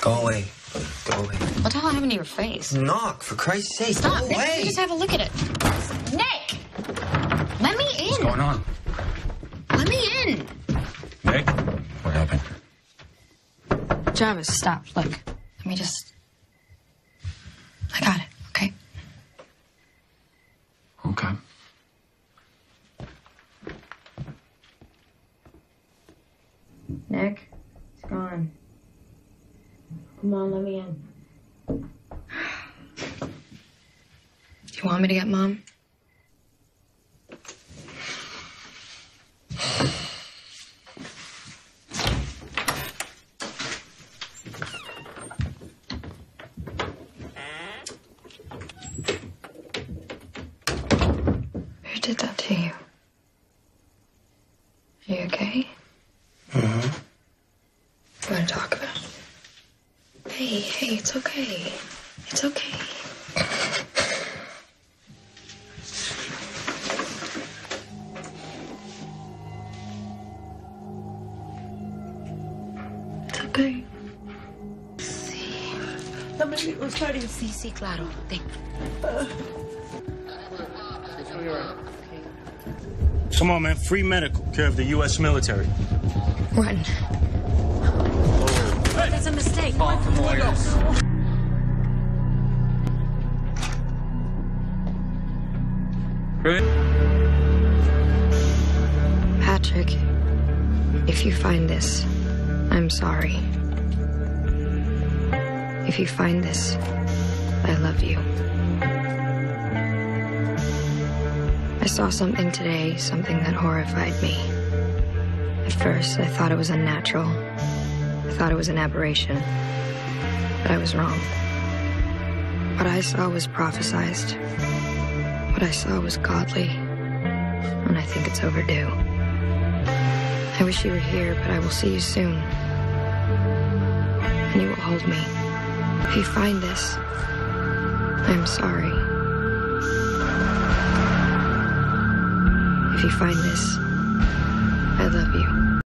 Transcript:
Go away. Go away. What the hell happened to your face? Knock, for Christ's sake. Stop, Go Nick. away. Just have a look at it. Nick! Let me in. What's going on? Let me in. Nick? What happened? Travis, stop. Look. Let me just. I got it, okay? Okay. Nick. Come on, let me in. Do you want me to get mom? Who did that to you? Are you okay? You want to talk about it? Hey, hey, it's okay. It's okay. It's okay. Sí, sí, claro. Ten. Come on, man. Free medical care of the U.S. military. Run. A mistake. Patrick, if you find this, I'm sorry. If you find this, I love you. I saw something today, something that horrified me. At first, I thought it was unnatural. I thought it was an aberration. But I was wrong. What I saw was prophesized. What I saw was godly. And I think it's overdue. I wish you were here, but I will see you soon. And you will hold me. If you find this, I'm sorry. If you find this, I love you.